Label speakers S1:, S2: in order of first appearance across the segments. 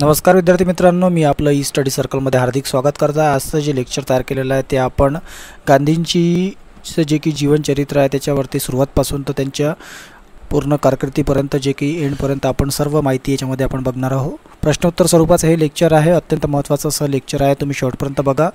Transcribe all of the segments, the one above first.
S1: नमस्कार विद्यार्थी मित्रांनो मी आपलं ई स्टडी सर्कलमध्ये हार्दिक स्वागत करतो आजचं जे लेक्चर तयार केलेलं आहे ते आपण गांधींची जे की जीवनचरित्र आहे त्याच्यावरती सुरुवातपासून तर त्यांच्या पूर्ण कारकिर्दीपर्यंत जे की एंडपर्यंत आपण सर्व माहिती याच्यामध्ये आपण बघणार आहोत. प्रश्नोत्तर स्वरूपाचं हे लेक्चर आहे अत्यंत महत्त्वाचं असं लेक्चर आहे. तुम्ही शेवटपर्यंत बघा.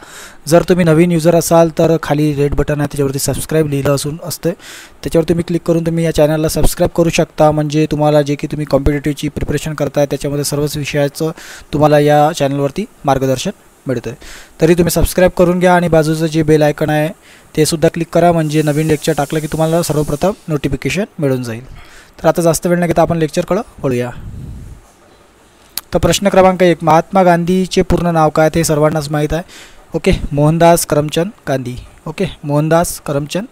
S1: जर तुम्ही नवीन युजर असाल तर खाली रेड बटन आहे त्याच्यावरती सबस्क्राईब लिहिलं असून असते त्याच्यावर तुम्ही क्लिक करून तुम्ही या चॅनलला सबस्क्राईब करू शकता. म्हणजे तुम्हाला जे की तुम्ही कॉम्पिटेटिव्हची प्रिपरेशन करताय त्याच्यामध्ये सर्वच विषयाचं तुम्हाला या चॅनलवरती मार्गदर्शन मिळतं आहे तरी तुम्ही सबस्क्राईब करून घ्या आणि बाजूचं जे बेल आयकन आहे ते सुद्धा क्लिक करा. म्हणजे नवीन लेक्चर टाकलं की तुम्हाला सर्वप्रथम नोटिफिकेशन मिळून जाईल. तर आता जास्त वेळ न घेता आपण लेक्चरकडं वळूया. तर प्रश्न क्रमांक एक महात्मा गांधीचे पूर्ण नाव काय ते सर्वांनाच माहीत आहे. ओके मोहनदास करमचंद गांधी. ओके मोहनदास करमचंद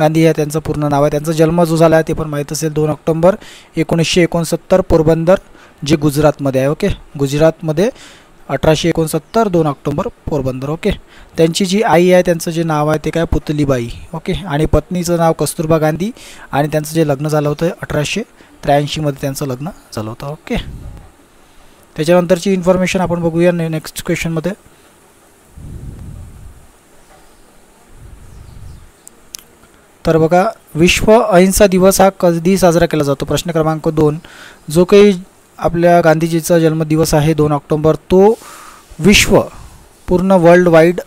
S1: गांधी हे त्यांचं पूर्ण नाव आहे. त्यांचा जन्म जो झाला आहे ते पण माहीत असेल. दोन ऑक्टोंबर एकोणीसशे एकोणसत्तर पोरबंदर जे गुजरातमध्ये आहे. ओके गुजरातमध्ये अठराशे एकोणसत्तर दोन ऑक्टोंबर पोरबंदर. ओके त्यांची जी आई आहे त्यांचं जे नाव आहे ते काय? पुतलीबाई. ओके आणि पत्नीचं नाव कस्तुरबा गांधी आणि त्यांचं जे लग्न झालं होतं अठराशे त्र्याऐंशीमध्ये त्यांचं लग्न झालं होतं. ओके. त्याच्यानंतरची इन्फॉर्मेशन आपण बघूया ने नेक्स्ट क्वेश्चनमध्ये तर बघा विश्व अहिंसा दिवस हा कधी साजरा केला जातो? प्रश्न क्रमांक दोन. जो काही आपल्या गांधीजीचा जन्मदिवस आहे दोन ऑक्टोंबर तो विश्व पूर्ण वर्ल्ड वाईड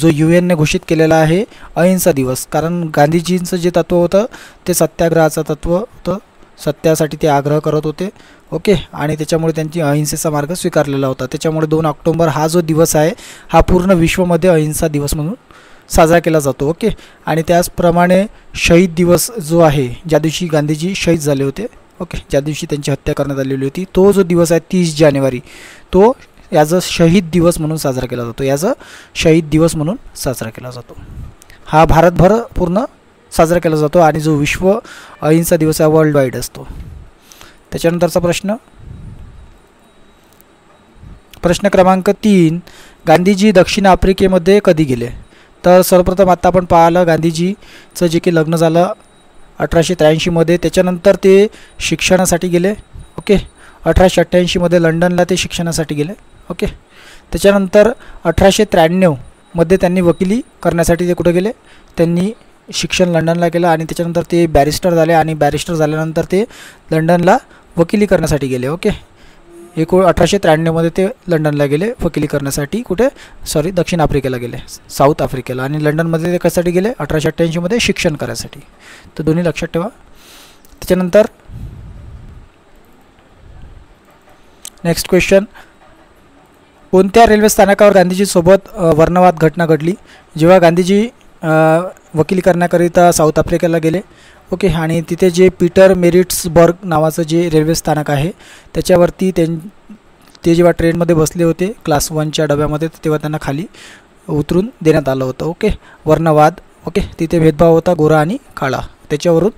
S1: जो यू एनने घोषित केलेला आहे अहिंसा दिवस. कारण गांधीजींचं जे तत्त्व होतं ते सत्याग्रहाचं तत्त्व होतं. सत्यासाठी ते आग्रह करत होते. ओके? आणि त्याच्यामुळे त्यांची अहिंसेचा मार्ग स्वीकारलेला होता. त्याच्यामुळे दोन ऑक्टोंबर हा जो दिवस आहे हा पूर्ण विश्वमध्ये अहिंसा दिवस म्हणून साजरा केला जातो. ओके? आणि त्याचप्रमाणे शहीद दिवस जो आहे ज्या दिवशी गांधीजी शहीद झाले होते ओके? ज्या दिवशी त्यांची हत्या करण्यात आलेली होती तो जो दिवस आहे तीस जानेवारी तो याचं शहीद दिवस म्हणून साजरा केला जातो. याचं शहीद दिवस म्हणून साजरा केला जातो. हा भारतभर पूर्ण साजरा केला जातो आणि जो विश्व अहिंसा दिवस आहे वर्ल्ड वाईड असतो. त्याच्यानंतरचा प्रश्न? प्रश्न क्रमांक तीन गांधीजी दक्षिण आफ्रिकेमध्ये कधी गेले? तर सर्वप्रथम आत्ता आपण पाहिलं गांधीजीचं जे की लग्न झालं अठराशे त्र्याऐंशीमध्ये त्याच्यानंतर ते शिक्षणासाठी गेले ओके? अठराशे अठ्ठ्याऐंशीमध्ये लंडनला ते शिक्षणासाठी गेले ओके? त्याच्यानंतर अठराशे त्र्याण्णवमध्ये त्यांनी वकिली करण्यासाठी ते कुठे गेले? त्यांनी शिक्षण लंडनला केलं आणि त्याच्यानंतर ते बॅरिस्टर झाले आणि बॅरिस्टर झाल्यानंतर ते लंडनला वकिली करण्यासाठी गेले ओके? एको अठराशे त्र्याण्णवमध्ये ते लंडनला गेले वकिली करण्यासाठी कुठे? सॉरी दक्षिण आफ्रिकेला गेले साऊथ आफ्रिकेला. आणि लंडनमध्ये ते कशासाठी गेले? अठराशे अठ्ठ्याऐंशीमध्ये शिक्षण करायसाठी. तर दोन्ही लक्षात ठेवा. त्याच्यानंतर नेक्स्ट क्वेश्चन कोणत्या रेल्वे स्थानकावर गांधीजीसोबत वर्णवाद घटना घडली? जेव्हा गांधीजी वकिली करण्याकरिता साऊथ आफ्रिकेला गेले. ओके आणि तिथे जे पीटर मेरिट्सबर्ग नावाचं जे रेल्वे स्थानक आहे त्याच्यावरती त्यां ते जेव्हा ट्रेनमध्ये बसले होते क्लास वनच्या डब्यामध्ये तेव्हा त्यांना खाली उतरून देण्यात आलं होतं. ओके वर्णवाद. ओके तिथे भेदभाव होता गोरा आणि काळा. त्याच्यावरून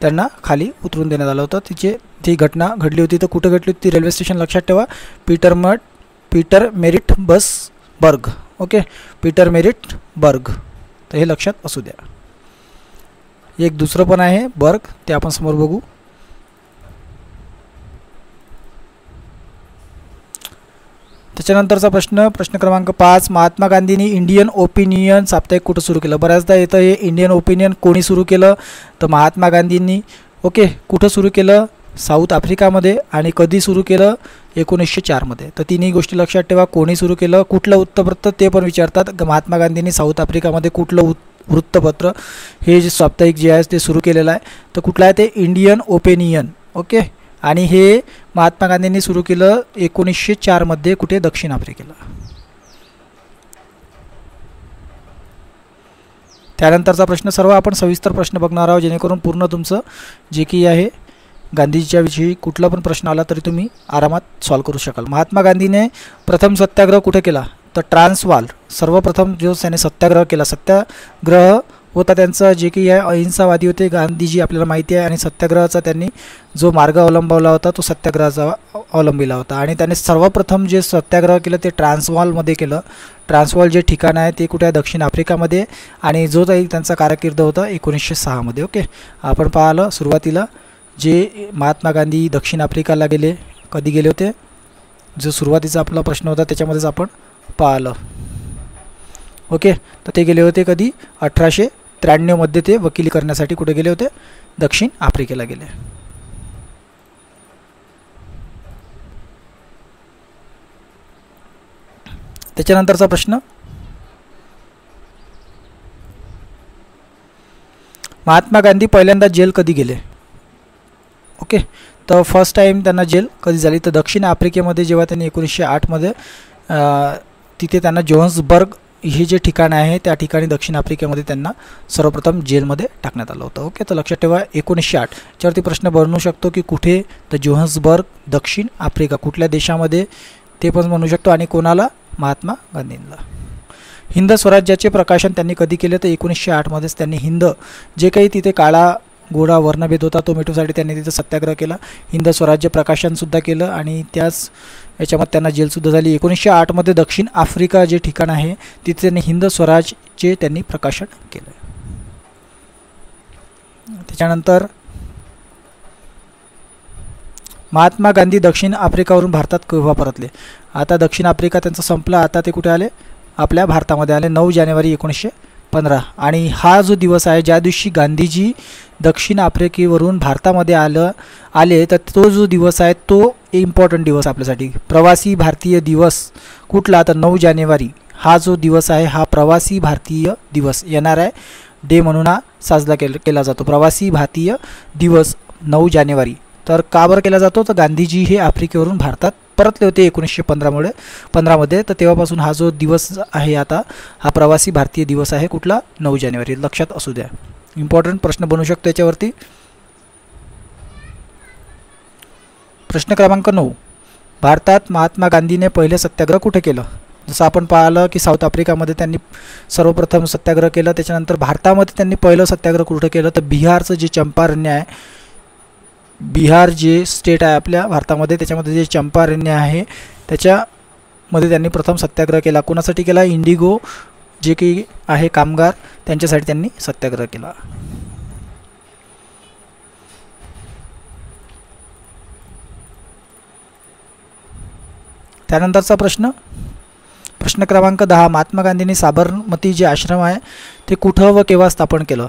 S1: त्यांना खाली उतरून देण्यात आलं होतं. तिचे ती घटना घडली होती तर कुठं घडली होती ती रेल्वे स्टेशन लक्षात ठेवा. पीटर मट पीटर मेरिट बस बर्ग ओके पीटर मेरिट बर्ग तर हे लक्षात असू द्या. एक दुसरं पण आहे बर्ग ते आपण समोर बघू. त्याच्यानंतरचा प्रश्न प्रश्न क्रमांक पाच महात्मा गांधींनी इंडियन ओपिनियन साप्ताहिक कुठं सुरू केलं? बऱ्याचदा येतं हे इंडियन ओपिनियन कोणी सुरू केलं? तर महात्मा गांधींनी. ओके कुठं सुरू केलं? साऊथ आफ्रिकामध्ये आणि कधी सुरू केलं? एकोणीसशे चारमध्ये तर तिन्ही गोष्टी लक्षात ठेवा कोणी सुरू केलं कुठलं वृत्तपत्र ते पण विचारतात. महात्मा गांधींनी साऊथ आफ्रिकामध्ये कुठलं वृत्तपत्र? हे जे साप्ताहिक जे आहे ते सुरू केलेलं आहे. तर कुठलं आहे ते? Indian opinion. ओके? आणि हे महात्मा गांधींनी सुरू केलं एकोणीसशे चारमध्ये कुठे? दक्षिण आफ्रिकेला. त्यानंतरचा प्रश्न सर्व आपण सविस्तर प्रश्न बघणार आहोत जेणेकरून पूर्ण तुमचं जे की आहे गांधीजीच्याविषयी कुठला पण प्रश्न आला तरी तुम्ही आरामात सॉल्व करू शकाल. महात्मा गांधीने प्रथम सत्याग्रह कुठे केला? तर ट्रान्सवाल. सर्वप्रथम जो त्याने सत्याग्रह केला सत्याग्रह होता त्यांचा जे की आहे अहिंसावादी होते गांधीजी आपल्याला माहिती आहे. आणि सत्याग्रहाचा त्यांनी जो मार्ग अवलंबवला होता तो सत्याग्रहाचा अवलंबिला होता. आणि त्याने सर्वप्रथम जे सत्याग्रह केलं ते ट्रान्सवॉलमध्ये केलं. ट्रान्सवॉल जे ठिकाण आहे ते कुठे आहे? दक्षिण आफ्रिकामध्ये. आणि जो काही त्यांचा कारकीर्द होता एकोणीसशे सहामध्ये. ओके? आपण पाहिलं सुरुवातीला जे महात्मा गांधी दक्षिण आफ्रिकाला गेले कधी गेले होते? जो सुरुवातीचा आपला प्रश्न होता त्याच्यामध्येच आपण पाहिलं. ओके? तर ते गेले होते कधी? अठराशे त्र्याण्णवमध्ये ते वकिली करण्यासाठी कुठे गेले होते? दक्षिण आफ्रिकेला गेले. त्याच्यानंतरचा प्रश्न. महात्मा गांधी पहिल्यांदा जेल कधी गेले? ओके. तर फर्स्ट टाईम त्यांना जेल कधी झाली? तर दक्षिण आफ्रिकेमध्ये जेव्हा त्यांनी एकोणीसशे आठमध्ये तिथे त्यांना जोहन्सबर्ग हे जे ठिकाण आहे त्या ठिकाणी दक्षिण आफ्रिकेमध्ये त्यांना सर्वप्रथम जेलमध्ये टाकण्यात आलं होतं. ओके. तर लक्षात ठेवा एकोणीसशे आठ. याच्यावरती प्रश्न बनवू शकतो की कुठे? तर जोहन्सबर्ग दक्षिण आफ्रिका कुठल्या देशामध्ये? ते पण म्हणू शकतो. आणि कोणाला? महात्मा गांधींना. हिंद स्वराज्याचे प्रकाशन त्यांनी कधी केले? तर एकोणीसशे आठमध्येच त्यांनी हिंद जे काही तिथे काळा गोडा वर्णभेद होता. तो मिटवण्यासाठी त्यांनी तिथं सत्याग्रह केला. हिंद स्वराज्य प्रकाशनसुद्धा केलं आणि त्याच याच्यामध्ये त्यांना जेलसुद्धा झाली. एकोणीसशे आठमध्ये दक्षिण आफ्रिका जे ठिकाण आहे तिथे त्यांनी हिंद स्वराजचे त्यांनी प्रकाशन केलं. त्याच्यानंतर महात्मा गांधी दक्षिण आफ्रिकावरून भारतात केव्हा परतले? आता दक्षिण आफ्रिका त्यांचं संपलं. आता ते कुठे आले? आपल्या भारतामध्ये आले. नऊ जानेवारी एकोणीसशे पंधरा. आणि हा जो दिवस आहे ज्या दिवशी गांधीजी दक्षिण आफ्रिकेवरून भारतामध्ये आलं आले तर तो जो दिवस आहे तो इम्पॉर्टंट दिवस आपल्यासाठी. प्रवासी भारतीय दिवस कुठला तर नऊ जानेवारी. हा जो दिवस आहे हा प्रवासी भारतीय दिवस येणार आहे. डे म्हणून हा साजरा केला केला जातो. प्रवासी भारतीय दिवस नऊ जानेवारी. तर का बरं केला जातो? तर गांधीजी हे आफ्रिकेवरून भारतात परतले होते एकोणीसशे पंधरामुळे पंधरामध्ये. तर तेव्हापासून हा जो दिवस आहे आता हा प्रवासी भारतीय दिवस आहे. कुठला? नऊ जानेवारी. लक्षात असू द्या. इम्पॉर्टंट प्रश्न बनू शकतो याच्यावरती. प्रश्न क्रमांक नऊ. भारतात महात्मा गांधीने पहिले सत्याग्रह कुठे केलं? जसं आपण पाहिलं की साऊथ आफ्रिकामध्ये त्यांनी सर्वप्रथम सत्याग्रह केलं. त्याच्यानंतर भारतामध्ये त्यांनी पहिलं सत्याग्रह कुठं केलं? तर बिहारचं जे चंपारण्य आहे बिहार जे स्टेट आहे आपल्या भारतामध्ये त्याच्यामध्ये जे चंपारण्य आहे त्याच्यामध्ये त्यांनी प्रथम सत्याग्रह केला. कोणासाठी केला? इंडिगो जे काही आहे कामगार त्यांच्यासाठी त्यांनी सत्याग्रह केला. त्यानंतरचा प्रश्न. प्रश्न क्रमांक दहा. महात्मा गांधींनी साबरमती जे आश्रम आहे ते कुठं व केव्हा स्थापन केलं?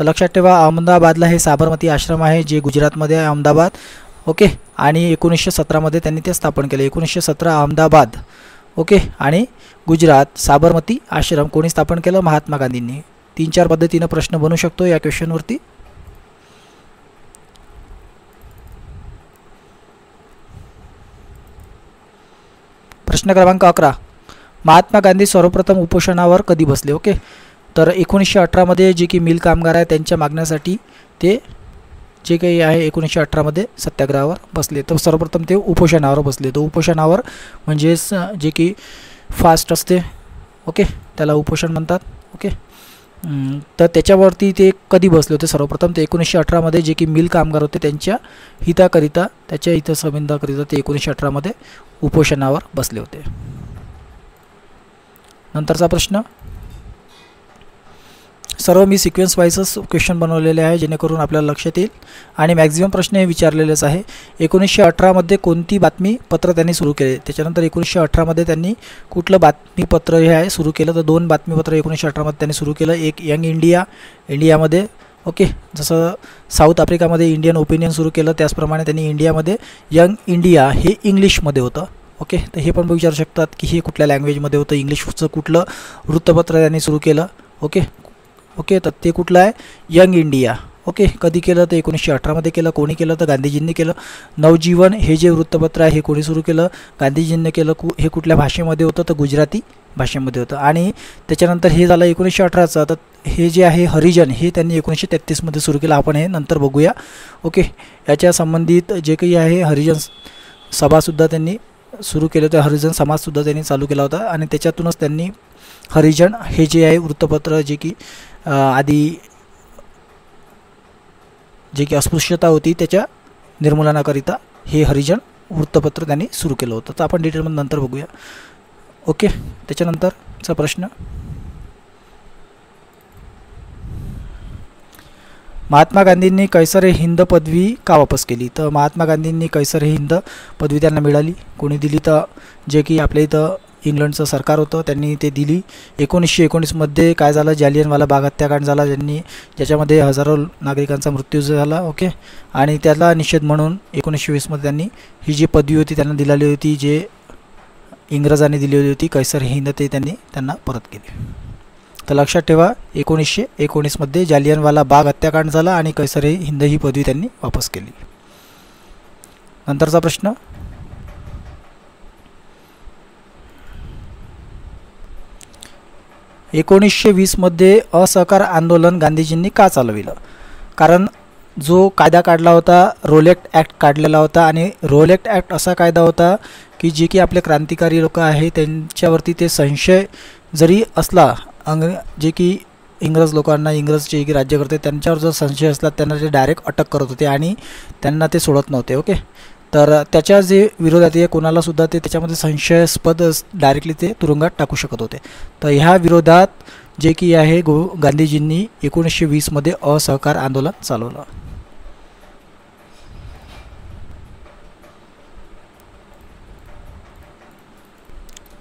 S1: तर लक्षात ठेवा अहमदाबादला हे साबरमती आश्रम आहे जे गुजरातमध्ये आहे अहमदाबाद. ओके? आणि एकोणीसशे सतरामध्ये त्यांनी ते स्थापन केलं. एकोणीसशे सतरा अहमदाबाद. ओके? आणि गुजरात साबरमती आश्रम कोणी स्थापन केलं? महात्मा गांधींनी. तीन चार पद्धतीनं प्रश्न बनू शकतो या क्वेश्चनवरती. प्रश्न क्रमांक अकरा. महात्मा गांधी सर्वप्रथम उपोषणावर कधी बसले? ओके? तर एकोणीसशे अठरामध्ये जे की मिल कामगार आहे त्यांच्या मागण्यासाठी ते जे काही आहे एकोणीसशे अठरामध्ये सत्याग्रहावर बसले. तर सर्वप्रथम ते उपोषणावर बसले. तर उपोषणावर म्हणजेच जे की फास्ट असते. ओके त्याला उपोषण म्हणतात. ओके तर त्याच्यावरती ते कधी बसले होते? सर्वप्रथम ते एकोणीसशे अठरामध्ये जे की मिल कामगार होते त्यांच्या हिताकरिता त्याच्या हितसंबंधाकरिता ते एकोणीसशे अठरामध्ये उपोषणावर बसले होते. नंतरचा प्रश्न. सर्व मी सिक्वेन्स वाईजच क्वेश्चन बनवलेले आहे जेणेकरून आपल्याला लक्षात येईल. आणि मॅक्झिमम प्रश्न हे विचारलेलेच आहे. एकोणीसशे अठरामध्ये कोणती बातमीपत्र त्यांनी सुरू केले? त्याच्यानंतर एकोणीसशे अठरामध्ये त्यांनी कुठलं बातमीपत्र हे आहे सुरू केलं? तर दोन बातमीपत्र एकोणीसशे अठरामध्ये त्यांनी सुरू केलं. एक यंग इंडिया इंडियामध्ये ओके जसं साऊथ आफ्रिकामध्ये इंडियन ओपिनियन सुरू केलं त्याचप्रमाणे त्यांनी इंडियामध्ये यंग इंडिया हे इंग्लिशमध्ये होतं ओके तर हे पण विचारू शकतात की हे कुठल्या लँग्वेजमध्ये होतं इंग्लिशचं कुठलं वृत्तपत्र त्यांनी सुरू केलं ओके. ओके तर ते कुठलं आहे? Young India. ओके कधी केलं तर एकोणीसशे अठरामध्ये केलं कोणी केलं तर गांधीजींनी केलं. नवजीवन हे जे वृत्तपत्र आहे हे कोणी सुरू केलं? गांधीजींनी केलं. कु हे कुठल्या भाषेमध्ये होतं? तर गुजराती भाषेमध्ये होतं. आणि त्याच्यानंतर हे झालं एकोणीसशे अठराचं. तर हे जे आहे हरिजन हे त्यांनी एकोणीसशे तेहतीसमध्ये सुरू केलं. आपण हे नंतर बघूया. ओके याच्या संबंधित जे काही आहे हरिजन सभासुद्धा त्यांनी सुरू केलं होतं. हरिजन समाजसुद्धा त्यांनी चालू केला होता. आणि त्याच्यातूनच त्यांनी हरिजन हे जे आहे वृत्तपत्र जे की आधी जे की अस्पृश्यता होती त्याच्या निर्मूलनाकरिता हे हरिजन वृत्तपत्र त्यांनी सुरू केलं होतं. तर आपण डिटेलमध्ये नंतर बघूया. ओके त्याच्यानंतरचा प्रश्न. महात्मा गांधींनी कैसर हे हिंद पदवी का वापस केली? तर महात्मा गांधींनी कैसर हे हिंद पदवी त्यांना मिळाली. कोणी दिली तर जे की आपल्या इथं इंग्लंडचं सरकार होतं त्यांनी ते दिली. एकोणीसशे एकोणीसमध्ये काय झालं? जालियनवाला बाग हत्याकांड झाला ज्यांनी ज्याच्यामध्ये हजारो नागरिकांचा मृत्यू झाला ओके? आणि त्याला निषेध म्हणून एकोणीसशे वीसमध्ये त्यांनी ही जी पदवी होती त्यांना दिलेली होती जे इंग्रजांनी दिलेली होती कैसर हिंद ते त्यांनी त्यांना परत केली. तर लक्षात ठेवा एकोणीसशे एकोणीसमध्ये जालियनवाला बाग हत्याकांड झाला आणि कैसर हिंद ही पदवी त्यांनी वापस केली. नंतरचा प्रश्न एकोणीसशे वीसमध्ये असहकार आंदोलन गांधीजींनी का चालविलं? कारण जो कायदा काढला होता रोलेक्ट ॲक्ट काढलेला होता आणि रोलेक्ट ॲक्ट असा कायदा होता की जे की आपले क्रांतिकारी लोक आहे त्यांच्यावरती ते संशय जरी असला अंग जे की इंग्रज लोकांना इंग्रज जे की राज्य करते त्यांच्यावर जर संशय असला त्यांना ते डायरेक्ट अटक करत होते आणि त्यांना ते सोडत नव्हते ओके? तर त्याच्या जे विरोधात आहे कोणालासुद्धा ते त्याच्यामध्ये संशयास्पद डायरेक्टली ते तुरुंगात टाकू शकत होते. तर ह्या विरोधात जे की आहे गो गांधीजींनी एकोणीसशे वीसमध्ये असहकार आंदोलन चालवलं.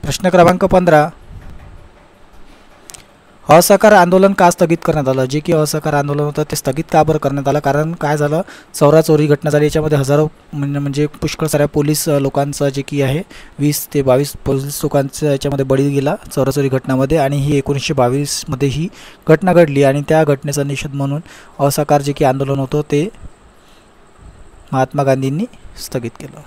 S1: प्रश्न क्रमांक पंधरा. असहकार आंदोलन का स्थगित करण्यात आलं? जे की असहकार आंदोलन होतं ते स्थगित का बरं करण्यात आलं? कारण काय झालं? चौरा चोरी घटना झाली. याच्यामध्ये हजारो म्हणजे पुष्कळ साऱ्या पोलीस लोकांचं जे की आहे वीस ते बावीस पोलीस लोकांचं याच्यामध्ये बळी गेला चोराचोरी घटनामध्ये आणि ही एकोणीसशे बावीसमध्ये ही घटना घडली आणि त्या घटनेचा निषेध म्हणून असहकार जे की आंदोलन होतं ते महात्मा गांधींनी स्थगित केलं.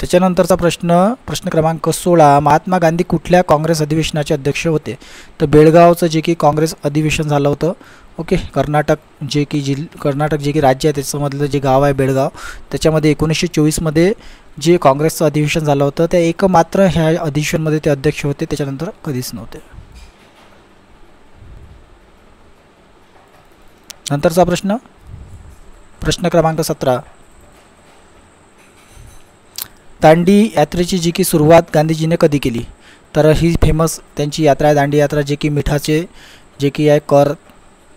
S1: त्याच्यानंतरचा प्रश्न प्रश्न क्रमांक सोळा महात्मा गांधी कुठल्या काँग्रेस अधिवेशनाचे अध्यक्ष होते? तर बेळगावचं जे की काँग्रेस अधिवेशन झालं होतं ओके? कर्नाटक जे की जिल कर्नाटक जे की राज्य आहे त्याच्यामधलं जे गाव आहे बेळगाव त्याच्यामध्ये एकोणीसशे चोवीसमध्ये जे काँग्रेसचं अधिवेशन झालं होतं त्या एकमात्र ह्या अधिवेशनमध्ये ते अध्यक्ष होते त्याच्यानंतर कधीच नव्हते. नंतरचा प्रश्न? प्रश्न क्रमांक सतरा. दांडी यात्रेची जी की सुरुवात गांधीजीने कधी केली तर ही फेमस त्यांची यात्रा आहे दांडी यात्रा जे की मिठाचे जे की आहे कर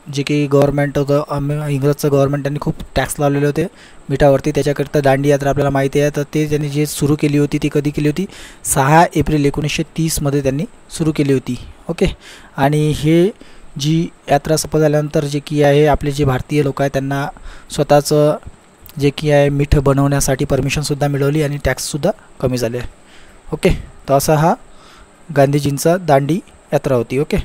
S1: जे की गव्हर्मेंट होतं इंग्रजचं गव्हर्मेंट त्यांनी खूप टॅक्स लावलेले होते मिठावरती. त्याच्याकरिता दांडी यात्रा आपल्याला माहिती आहे. तर ते त्यांनी जे सुरू केली होती ती कधी केली होती? सहा एप्रिल एकोणीसशे तीसमध्ये त्यांनी सुरू केली होती. ओके? आणि हे जी यात्रा सफल झाल्यानंतर जे की आहे आपले जे भारतीय लोक आहेत त्यांना स्वतःचं जे की आहे मीठ बनवण्यासाठी परमिशनसुद्धा मिळवली आणि टॅक्ससुद्धा कमी झाले. ओके तर असा हा गांधीजींचा दांडी यात्रा होती. ओके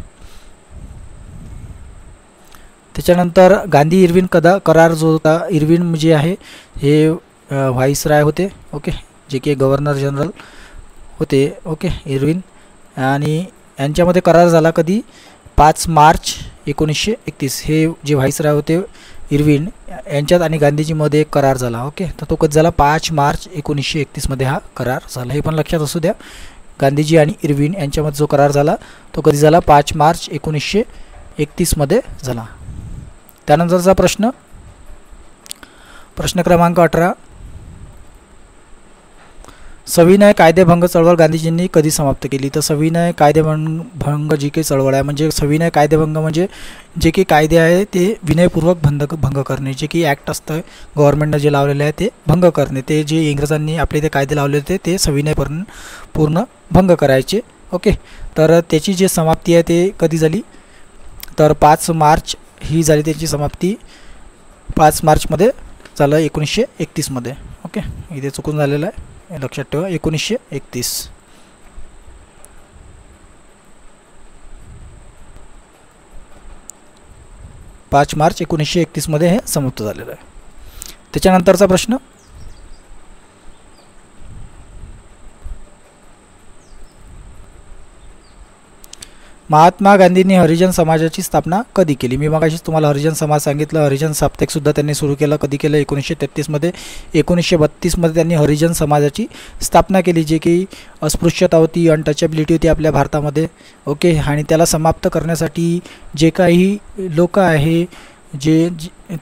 S1: त्याच्यानंतर गांधी इरविन कदा करार जो होता इरविन जे आहे हे व्हाईसराय होते. ओके जे की गव्हर्नर जनरल होते. ओके इरविन आणि यांच्यामध्ये करार झाला कधी? पाच मार्च एकोणीसशे एकतीस हे जे व्हाईसराय होते इरविन यांच्यात आणि गांधीजीमध्ये एक करार झाला ओके? तर तो कधी झाला? पाच मार्च एकोणीसशे एकतीसमध्ये हा करार झाला. हे पण लक्षात असू द्या. गांधीजी आणि इरविन यांच्यामध्ये जो करार झाला तो कधी झाला? पाच मार्च एकोणीसशे एकतीसमध्ये झाला. त्यानंतरचा प्रश्न. प्रश्न क्रमांक अठरा. सविनय कायदेभंग चळवळ गांधीजींनी कधी समाप्त केली? तर सविनय कायदेभंग भंग जी काही चळवळ आहे म्हणजे सविनय कायदेभंग म्हणजे जे काही कायदे आहे ते विनयपूर्वक भंग भंग करणे. जे की ॲक्ट असतं गव्हर्नमेंटनं जे लावलेलं आहे ते भंग करणे. ते जे इंग्रजांनी आपले ते कायदे लावले होते ते सविनयपूर्ण पूर्ण भंग करायचे. ओके? तर त्याची जी समाप्ती आहे ते कधी झाली? तर पाच मार्च ही झाली त्याची समाप्ती. पाच मार्चमध्ये झालं एकोणीसशे एकतीसमध्ये. ओके? इथे चुकून झालेलं आहे. लक्षात ठेवा एकोणीसशे एकतीस. पाच मार्च एकोणीसशे एकतीसमध्ये हे समाप्त झालेलं आहे. त्याच्यानंतरचा प्रश्न? महात्मा गांधींनी हरिजन समाजाची स्थापना कधी केली? मी मगाशीच तुम्हाला हरिजन समाज सांगितलं हरिजन साप्ताहिकसुद्धा त्यांनी सुरू केलं कधी केलं? एकोणीसशे तेहतीसमध्ये एकोणीसशे बत्तीसमध्ये त्यांनी हरिजन समाजाची स्थापना केली जे की अस्पृश्यता होती अनटचेबिलिटी होती आपल्या भारतामध्ये. ओके? आणि त्याला समाप्त करण्यासाठी जे काही लोक आहे जे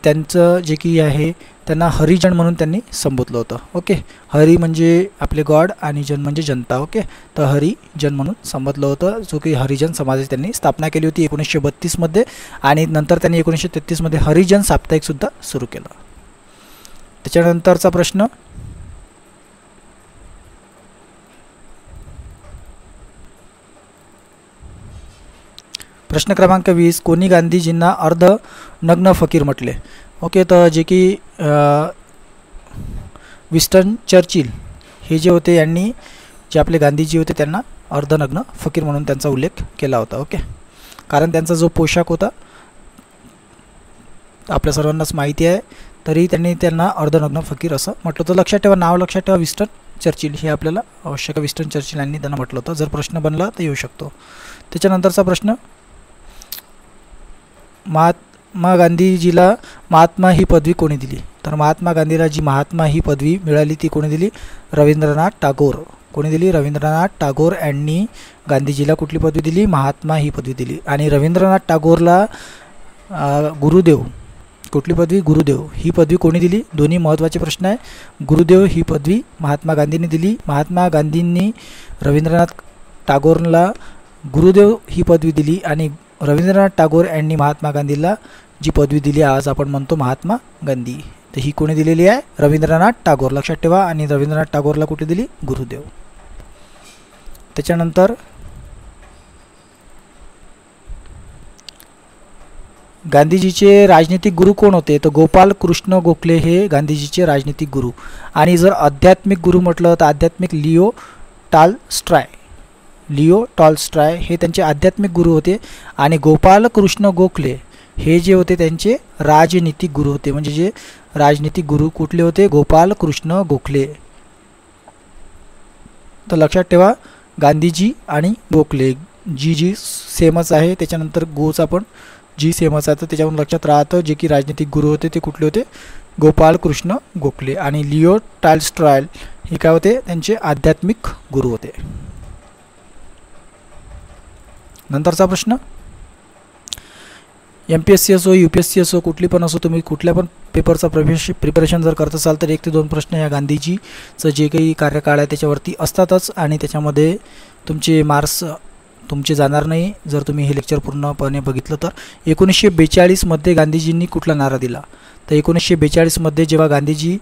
S1: त्यांचं जे की आहे त्यांना हरिजन म्हणून त्यांनी संबोधलं होतं. ओके हरी म्हणजे आपले गॉड आणि जन म्हणजे जनता. ओके तर हरिजन म्हणून संबोधलं होतं. जो की हरिजन समाजाची त्यांनी स्थापना केली होती एकोणीसशे बत्तीसमध्ये आणि नंतर त्यांनी एकोणीसशे तेहतीसमध्ये हरिजन साप्ताहिकसुद्धा सुरू केलं. त्याच्यानंतरचा प्रश्न? प्रश्न क्रमांक वीस. कोणी गांधीजींना अर्ध नग्न फकीर म्हटले? ओके तर जे की विस्टन चर्चिल हे जे होते यांनी जे आपले गांधीजी होते त्यांना अर्धनग्न फकीर म्हणून त्यांचा उल्लेख केला होता ओके? कारण त्यांचा जो पोशाख होता आपल्या सर्वांनाच माहिती आहे तरी त्यांनी त्यांना अर्धनग्न फकीर असं म्हटलं होतं. लक्षात ठेवा नाव लक्षात ठेवा विस्टन चर्चिल. हे आपल्याला आवश्यक आहे. विस्टन चर्चिल यांनी त्यांना म्हटलं होतं. जर प्रश्न बनला तर येऊ शकतो. त्याच्यानंतरचा प्रश्न महात्मा गांधीजीला महात्मा ही पदवी कोणी दिली? तर महात्मा गांधीला जी महात्मा ही पदवी मिळाली ती कोणी दिली? रवींद्रनाथ टागोर. कोणी दिली? रवींद्रनाथ टागोर यांनी गांधीजीला कुठली पदवी दिली? महात्मा ही पदवी दिली. आणि रवींद्रनाथ टागोरला गुरुदेव. कुठली पदवी? गुरुदेव. ही पदवी कोणी दिली? दोन्ही महत्त्वाचे प्रश्न आहे गुरुदेव ही पदवी महात्मा गांधींनी दिली. महात्मा गांधींनी रवींद्रनाथ टागोरला गुरुदेव ही पदवी दिली आणि रवींद्रनाथ टागोर यांनी महात्मा गांधीला जी पदवी दिली आज आपण म्हणतो महात्मा गांधी. तर ही कोणी दिलेली आहे? रवींद्रनाथ टागोर. लक्षात ठेवा आणि रवींद्रनाथ टागोरला कुठे दिली? गुरुदेव. त्याच्यानंतर गांधीजीचे राजनीतिक गुरु कोण होते? तर गोपाल कृष्ण गोखले हे गांधीजीचे राजनीतिक गुरु. आणि जर आध्यात्मिक गुरु म्हटलं तर आध्यात्मिक लिओ टाल स्ट्राय लिओ टॉलस्ट्राय हे त्यांचे आध्यात्मिक गुरु होते आणि गोपालकृष्ण गोखले हे जे होते त्यांचे राजनीतिक गुरु होते. म्हणजे जे राजनीतिक गुरु कुठले होते? गोपालकृष्ण गोखले. तर लक्षात ठेवा, गांधीजी आणि गोखले. जी जी सेमच आहे, त्याच्यानंतर गोचा पण जी सेमच आहे, तर त्याच्यावरून लक्षात राहतं जे की राजनीतिक गुरु होते, ते कुठले होते? गोपालकृष्ण गोखले. आणि लिओ टालस्ट्रायल हे काय होते? त्यांचे आध्यात्मिक गुरु होते. नंतरचा प्रश्न. एम पी एस सी असो यू पी एस सी असो कुठली पण असो तुम्ही कुठल्या पण पेपरचा प्रवेश प्रिपरेशन जर करत असाल तर एक ते दोन प्रश्न या गांधीजीचं जे काही कार्यकाळ आहे त्याच्यावरती असतातच आणि त्याच्यामध्ये तुमचे मार्क्स तुमचे जाणार नाही. जर तुम्ही हे लेक्चर पूर्णपणे बघितलं तर. एकोणीसशे बेचाळीसमध्ये गांधीजींनी कुठला नारा दिला? तर एकोणीसशे बेचाळीसमध्ये जेव्हा गांधीजी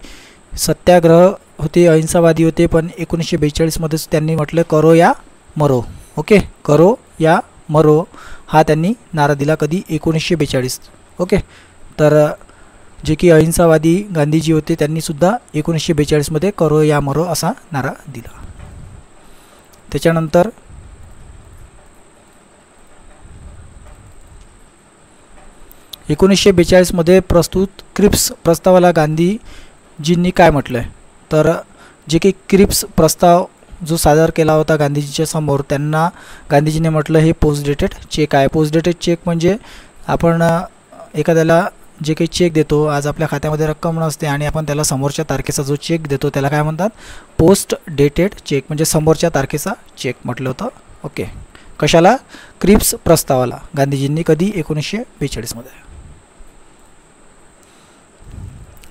S1: सत्याग्रह होते अहिंसावादी होते पण एकोणीसशे बेचाळीसमध्येच त्यांनी म्हटलं करो या मरो. ओके? करो या मरो हा त्यांनी नारा दिला कधी? एकोणीसशे बेचाळीस. ओके? तर जे की अहिंसावादी गांधीजी होते त्यांनीसुद्धा एकोणीसशे बेचाळीसमध्ये करो या मरो असा नारा दिला. त्याच्यानंतर एकोणीसशे बेचाळीसमध्ये प्रस्तुत क्रिप्स प्रस्तावाला गांधीजींनी काय म्हटलं आहे तर जे की क्रिप्स प्रस्ताव जो सादर केला होता गांधीजीच्या समोर त्यांना गांधीजीने म्हटलं हे पोस्ट डेटेड चेक आहे. पोस्ट डेटेड चेक म्हणजे आपण एखाद्याला जे काही चेक देतो आज आपल्या खात्यामध्ये रक्कम नसते आणि आपण त्याला समोरच्या तारखेचा जो चेक देतो त्याला काय म्हणतात? पोस्ट डेटेड चेक म्हणजे समोरच्या तारखेचा चेक म्हटलं होतं. ओके कशाला? क्रिप्स प्रस्तावाला. गांधीजींनी कधी? एकोणीसशे बेचाळीसमध्ये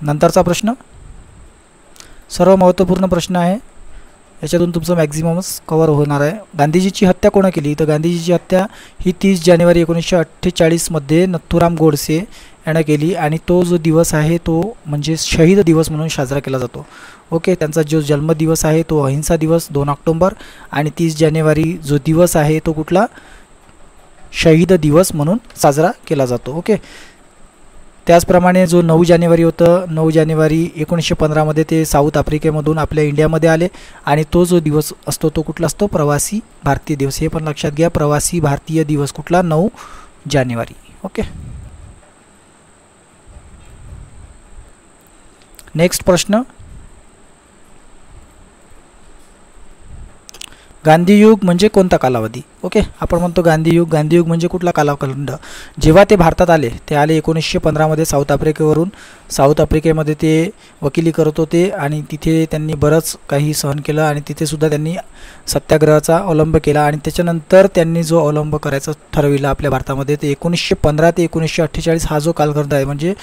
S1: नंतरचा प्रश्न. सर्व महत्त्वपूर्ण प्रश्न आहे. याच्यातून तुमचं मॅक्झिममच कवर होणार आहे. गांधीजीची हत्या कोणा केली? तर गांधीजीची हत्या ही तीस जानेवारी एकोणीसशे अठ्ठेचाळीसमध्ये नथुराम गोडसे यानं केली आणि तो जो दिवस आहे तो म्हणजे शहीद दिवस म्हणून साजरा केला जातो. ओके त्यांचा जो जन्मदिवस आहे तो अहिंसा दिवस दोन ऑक्टोंबर आणि तीस जानेवारी जो दिवस आहे तो कुठला? शहीद दिवस म्हणून साजरा केला जातो. ओके त्याचप्रमाणे जो नऊ जानेवारी होतं नऊ जानेवारी एकोणीसशे पंधरामध्ये ते साऊथ आफ्रिकेमधून आपल्या इंडियामध्ये आले आणि तो जो दिवस असतो तो कुठला असतो? प्रवासी भारतीय दिवस. हे पण लक्षात घ्या प्रवासी भारतीय दिवस कुठला? नऊ जानेवारी. ओके? नेक्स्ट प्रश्न. गांधीयुग म्हणजे कोणता कालावधी? ओके आपण म्हणतो गांधीयुग. गांधीयुग म्हणजे कुठला कालाखंड? जेव्हा ते भारतात आले ते आले एकोणीसशे पंधरामध्ये साऊथ आफ्रिकेवरून. साऊथ आफ्रिकेमध्ये ते वकिली करत होते आणि तिथे त्यांनी बरंच काही सहन केलं आणि तिथेसुद्धा त्यांनी सत्याग्रहाचा अवलंब केला आणि त्याच्यानंतर त्यांनी जो अवलंब करायचा ठरविलं आपल्या भारतामध्ये ते एकोणीसशे पंधरा ते एकोणीसशे अठ्ठेचाळीस हा जो कालखंड आहे म्हणजे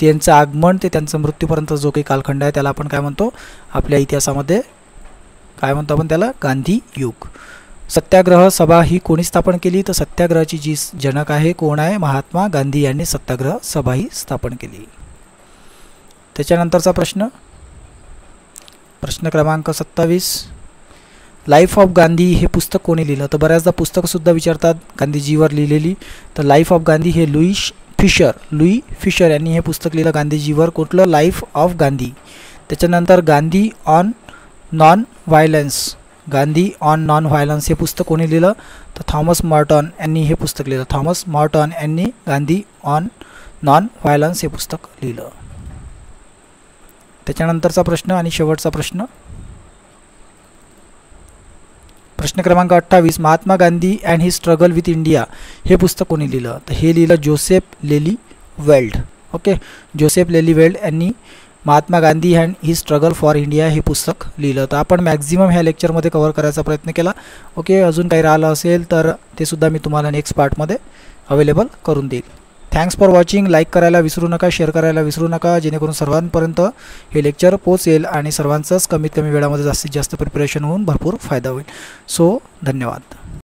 S1: त्यांचं आगमन ते त्यांचं मृत्यूपर्यंत जो काही कालखंड आहे त्याला आपण काय म्हणतो? आपल्या इतिहासामध्ये काय म्हणतो आपण त्याला? गांधी युग. सत्याग्रह सभा ही कोणी स्थापन केली? तर सत्याग्रहाची जी जनक आहे कोण आहे? महात्मा गांधी यांनी सत्याग्रह सभा ही स्थापन केली. त्याच्यानंतरचा प्रश्न. प्रश्न क्रमांक सत्तावीस. लाईफ ऑफ गांधी हे पुस्तक कोणी लिहिलं? तर बऱ्याचदा पुस्तकंसुद्धा विचारतात गांधीजीवर लिहिलेली. तर लाईफ ऑफ गांधी हे लुईश फिशर लुई फिशर यांनी हे पुस्तक लिहिलं गांधीजीवर. कुठलं? लाईफ ऑफ गांधी त्याच्यानंतर Gandhi on non violence Gandhi on non violence हे पुस्तक कोणी लिहिलं? तर थॉमस मॉर्टॉन यांनी हे पुस्तक लिहिलं. थॉमस मॉर्टॉन यांनी गांधी ऑन नॉन व्हायलन्स हे पुस्तक लिहिलं. त्याच्यानंतरचा प्रश्न आणि शेवटचा प्रश्न. प्रश्न क्रमांक अठ्ठावीस Mahatma Gandhi and his struggle with India हे पुस्तक कोणी लिहिलं? तर हे लिहिलं Joseph Lelyveld. Okay? Joseph Lelyveld यांनी Mahatma Gandhi and his struggle for India हे पुस्तक लिहिलं तर आपण मॅक्झिमम ह्या लेक्चरमध्ये कवर करायचा प्रयत्न केला. ओके अजून काही राहिलं असेल तर ते सुद्धा मी तुम्हाला नेक्स्ट पार्टमध्ये अवेलेबल करून देईल. थँक्स फॉर वॉचिंग लाईक करायला विसरू नका शेअर करायला विसरू नका. जेणेकरून सर्वांपर्यंत हे लेक्चर पोचेल आणि सर्वांचंच कमीत कमी वेळामध्ये जास्तीत जास्त प्रिपरेशन होऊन भरपूर फायदा होईल. सो धन्यवाद.